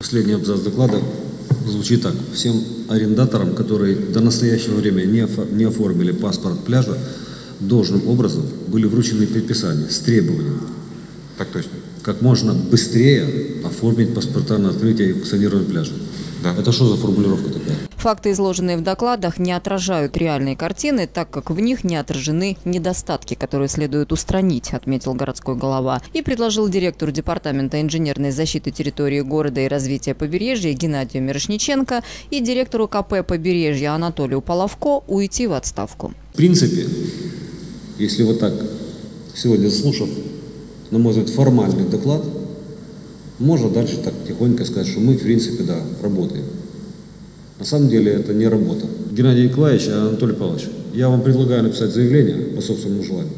Последний абзац доклада звучит так. Всем арендаторам, которые до настоящего времени не, офо- не оформили паспорт пляжа, должным образом были вручены предписания с требованием Так точно. как можно быстрее оформить паспорта на открытие и санирование пляжа. Да. Это что за формулировка такая? Факты, изложенные в докладах, не отражают реальной картины, так как в них не отражены недостатки, которые следует устранить, отметил городской голова. И предложил директору Департамента инженерной защиты территории города и развития побережья Геннадию Мирошниченко и директору КП побережья Анатолию Половко уйти в отставку. В принципе, если вот так сегодня заслушав, на мой взгляд, формальный доклад, можно дальше так тихонько сказать, что мы, в принципе, да, работаем. На самом деле это не работа. Геннадий Николаевич Анатолий Павлович, я вам предлагаю написать заявление по собственному желанию.